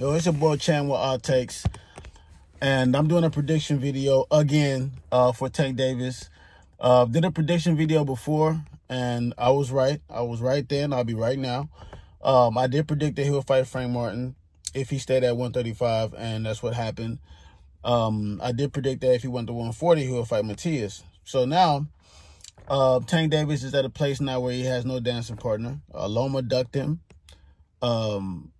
Yo, it's your boy Chan with Odd Takes. And I'm doing a prediction video again uh, for Tank Davis. Uh, did a prediction video before, and I was right. I was right then. I'll be right now. Um, I did predict that he would fight Frank Martin if he stayed at 135, and that's what happened. Um, I did predict that if he went to 140, he would fight Matias. So now, uh, Tank Davis is at a place now where he has no dancing partner. Uh, Loma ducked him. Um,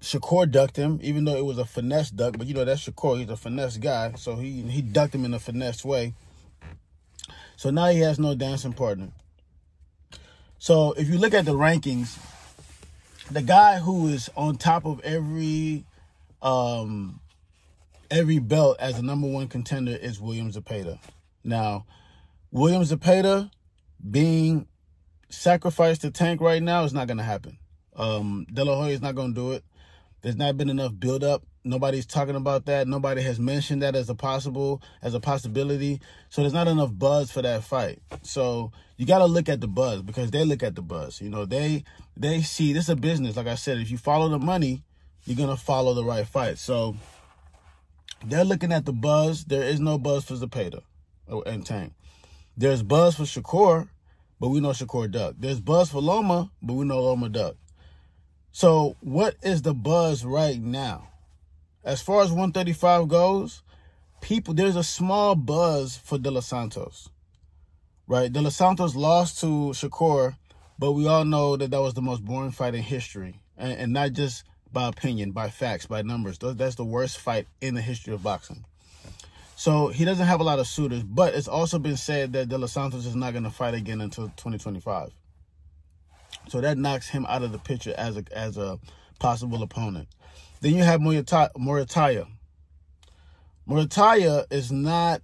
Shakur ducked him, even though it was a finesse duck. But you know that's Shakur; he's a finesse guy, so he he ducked him in a finesse way. So now he has no dancing partner. So if you look at the rankings, the guy who is on top of every um every belt as the number one contender is William Zepeda. Now, William Zepeda being sacrificed to Tank right now is not going to happen. Um, De La Hoya is not going to do it. There's not been enough build up. Nobody's talking about that. Nobody has mentioned that as a possible, as a possibility. So there's not enough buzz for that fight. So you got to look at the buzz because they look at the buzz. You know, they they see this is a business. Like I said, if you follow the money, you're gonna follow the right fight. So they're looking at the buzz. There is no buzz for Zepeda and Tank. There's buzz for Shakur, but we know Shakur duck. There's buzz for Loma, but we know Loma duck. So what is the buzz right now? As far as 135 goes, people there's a small buzz for De Los Santos. Right? De Los Santos lost to Shakur, but we all know that that was the most boring fight in history. And, and not just by opinion, by facts, by numbers. That's the worst fight in the history of boxing. So he doesn't have a lot of suitors, but it's also been said that De Los Santos is not going to fight again until 2025. So that knocks him out of the picture as a as a possible opponent. Then you have Muratalla. Muratalla is not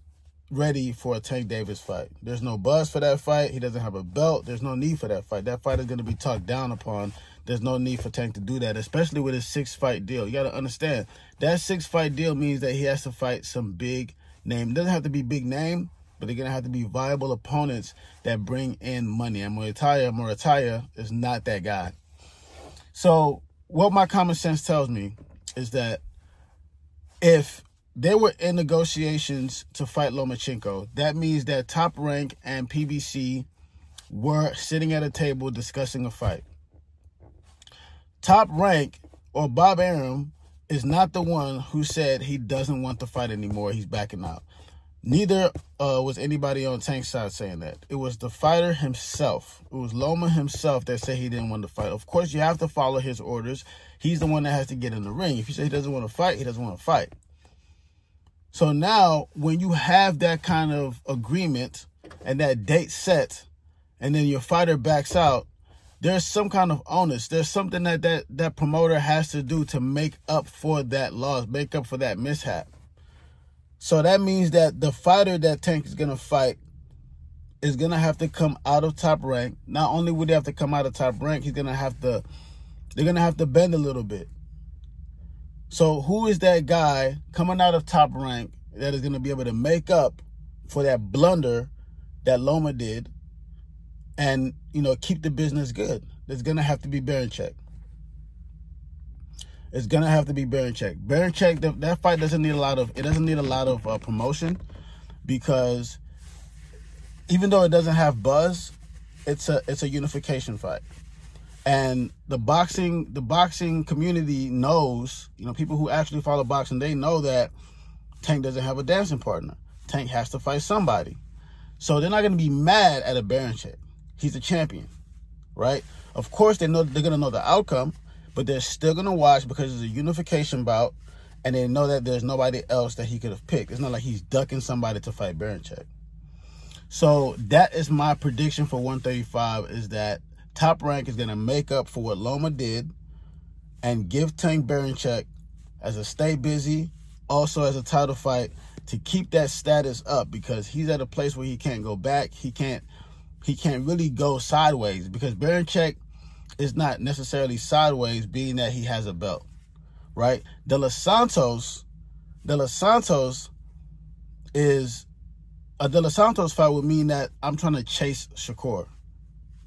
ready for a Tank Davis fight. There's no buzz for that fight. He doesn't have a belt. There's no need for that fight. That fight is going to be talked down upon. There's no need for Tank to do that, especially with his six fight deal. You got to understand that six fight deal means that he has to fight some big name. It doesn't have to be big name, but they're to have to be viable opponents that bring in money. And Muratalla, Muratalla is not that guy. So what my common sense tells me is that if they were in negotiations to fight Lomachenko, that means that Top Rank and PBC were sitting at a table discussing a fight. Top Rank or Bob Arum is not the one who said he doesn't want the fight anymore. He's backing out. Neither uh, was anybody on Tank's side saying that. It was the fighter himself. It was Loma himself that said he didn't want to fight. Of course, you have to follow his orders. He's the one that has to get in the ring. If you say he doesn't want to fight, he doesn't want to fight. So now, when you have that kind of agreement and that date set, and then your fighter backs out, there's some kind of onus. There's something that that, that promoter has to do to make up for that loss, make up for that mishap. So that means that the fighter that Tank is going to fight is going to have to come out of top rank. Not only would he have to come out of top rank, he's going to have to, they're going to have to bend a little bit. So who is that guy coming out of top rank that is going to be able to make up for that blunder that Loma did and, you know, keep the business good? There's going to have to be Berinchyk. It's gonna have to be Berinchyk. Berinchyk, that, that fight doesn't need a lot of it doesn't need a lot of uh, promotion because even though it doesn't have buzz, it's a it's a unification fight. And the boxing the boxing community knows, you know, people who actually follow boxing, they know that Tank doesn't have a dancing partner. Tank has to fight somebody. So they're not to be mad at a Berinchyk. He's a champion, right? Of course, they know they're to know the outcome but they're still to watch because it's a unification bout and they know that there's nobody else that he could have picked. It's not like he's ducking somebody to fight Berinchyk. So that is my prediction for 135 is that Top Rank is to make up for what Loma did and give Tank Berinchyk as a stay busy, also as a title fight to keep that status up because he's at a place where he can't go back. He can't he can't really go sideways because Berinchyk is not necessarily sideways, being that he has a belt, right? De Los Santos, De Los Santos is a De Los Santos fight would mean that I'm trying to chase Shakur.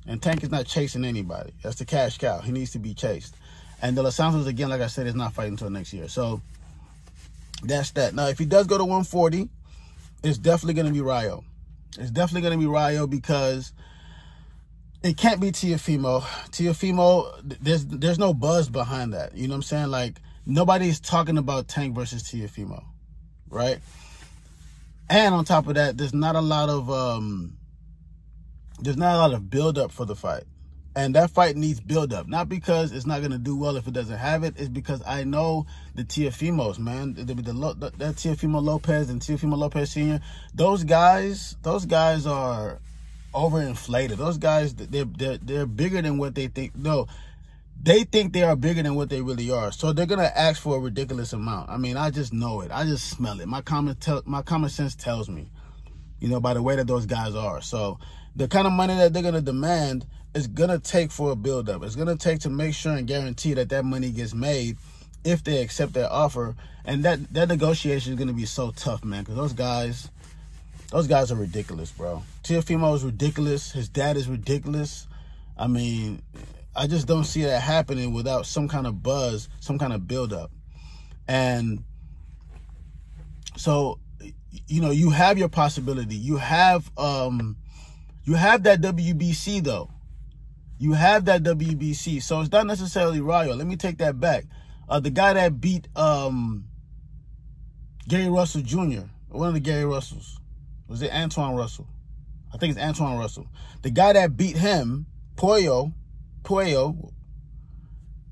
And Tank is not chasing anybody. That's the cash cow. He needs to be chased. And De Los Santos, again, like I said, is not fighting until next year. So that's that. Now, if he does go to 140, it's definitely going to be Rayo. It's definitely going to be Rayo because it can't be Teofimo. Teofimo, there's there's no buzz behind that. You know what I'm saying? Like nobody's talking about Tank versus Teofimo, right? And on top of that, there's not a lot of um there's not a lot of build up for the fight. And that fight needs build up. Not because it's not going to do well if it doesn't have it. It's because I know the Teofimos, man. The, the, the, that Teofimo Lopez and Teofimo Lopez Sr., those guys, those guys are overinflated. Those guys, they're, they're, they're bigger than what they think. No, they think they are bigger than what they really are. So they're going to ask for a ridiculous amount. I mean, I just know it. I just smell it. My common, tell, my common sense tells me, you know, by the way that those guys are. So the kind of money that they're going to demand – is going to take for a buildup. It's going to take to make sure and guarantee that that money gets made if they accept that offer. And that, that negotiation is going to be so tough, man, because those guys, those guys are ridiculous, bro. Teofimo is ridiculous. His dad is ridiculous. I mean, I just don't see that happening without some kind of buzz, some kind of buildup. And so, you know, you have your possibility. You have, um, you have that WBC though you have that WBC. So it's not necessarily Rayo. Let me take that back. Uh, the guy that beat um, Gary Russell Jr., one of the Gary Russells, was it Antuanne Russell? I think it's Antuanne Russell. The guy that beat him, Puello, Puello,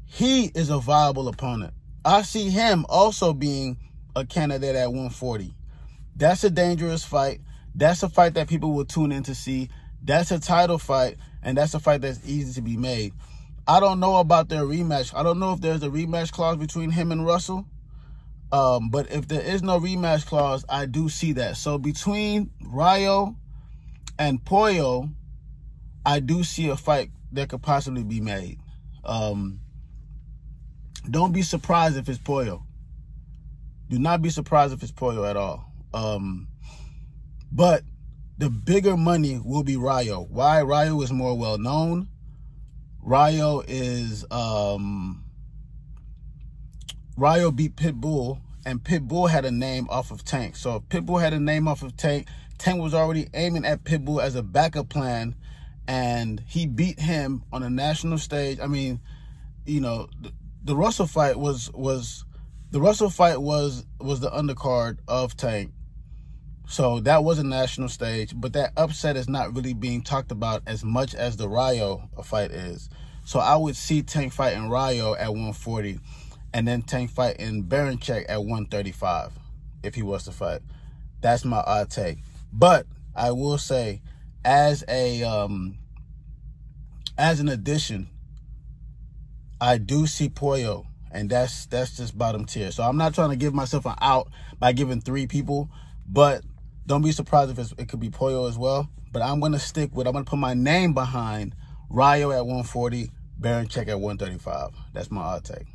he is a viable opponent. I see him also being a candidate at 140. That's a dangerous fight. That's a fight that people will tune in to see. That's a title fight and that's a fight that's easy to be made. I don't know about their rematch. I don't know if there's a rematch clause between him and Russell. Um, but if there is no rematch clause, I do see that. So between Rayo and Puello, I do see a fight that could possibly be made. Um, don't be surprised if it's Puello. Do not be surprised if it's Puello at all. Um, but the bigger money will be Rayo. Why? Rayo is more well known. Rayo is um Rayo beat Pitbull and Pitbull had a name off of Tank. So if Pitbull had a name off of Tank, Tank was already aiming at Pitbull as a backup plan and he beat him on a national stage. I mean, you know, the, the Russell fight was was the Russell fight was was the undercard of Tank so that was a national stage, but that upset is not really being talked about as much as the Rayo fight is. So I would see Tank fight in Rayo at 140 and then Tank fight in Berinchyk at 135 if he was to fight. That's my odd take. But I will say as a um as an addition, I do see Puello and that's that's just bottom tier. So I'm not trying to give myself an out by giving three people, but don't be surprised if it could be Puello as well. But I'm going to stick with, I'm going to put my name behind Rayo at 140, Berinchyk at 135. That's my odd take.